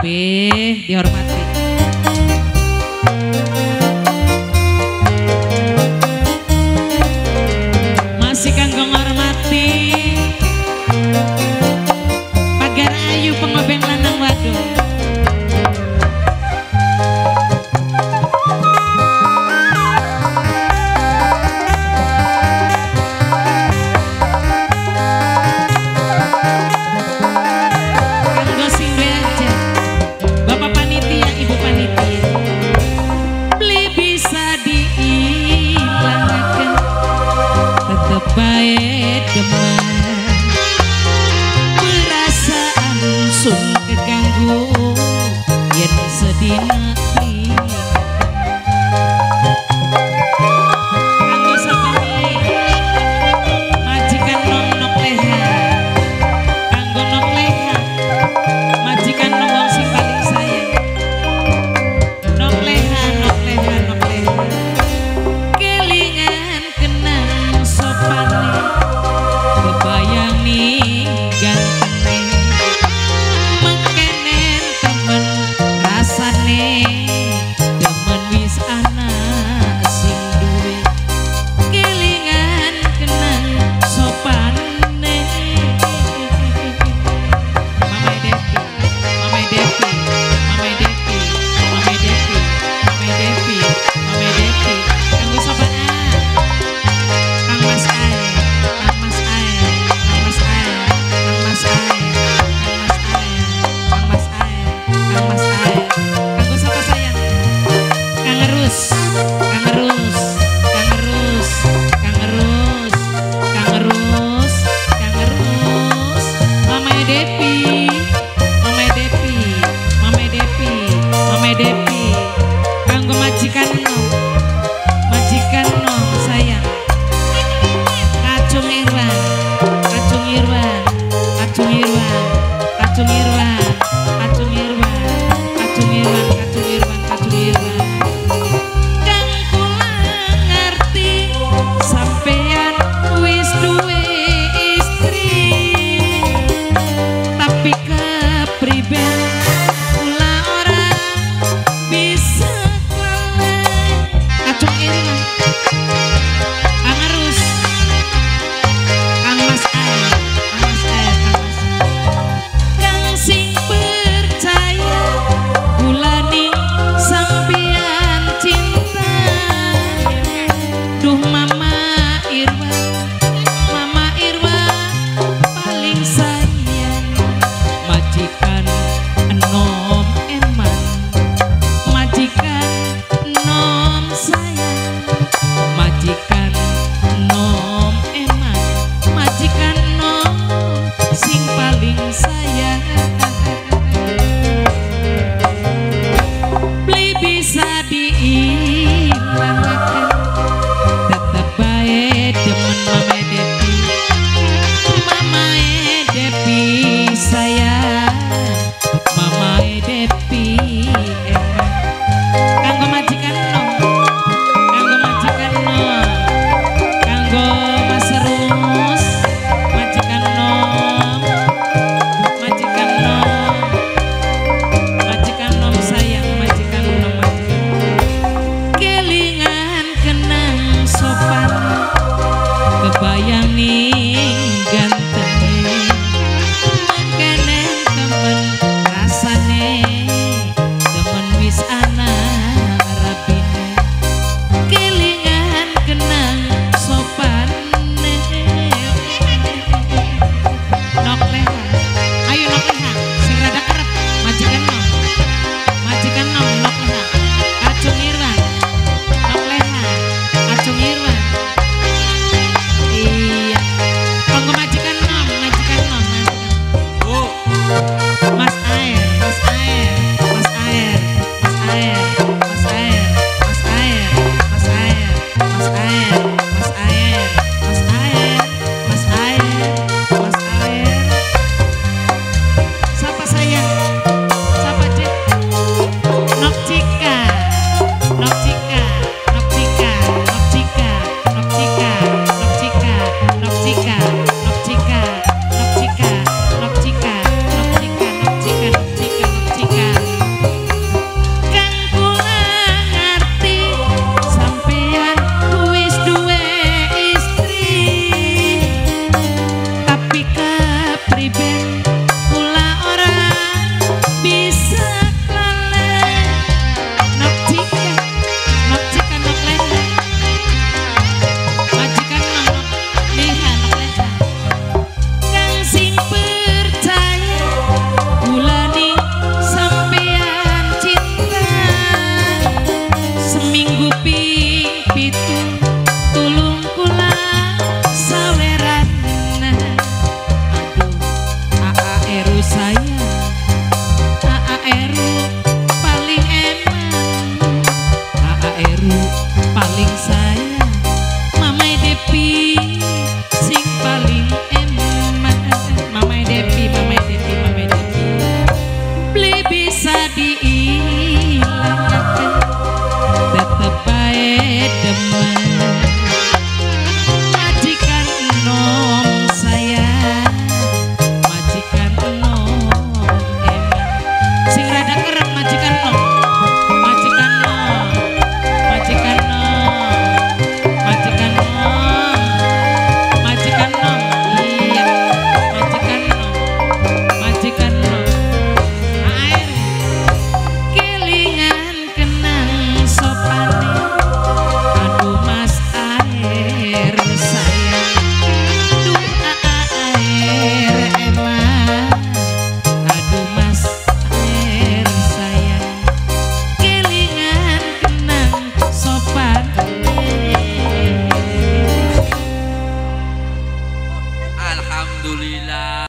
kabeh dihormati. baik gemar Perasaan sung keganggu. Sedih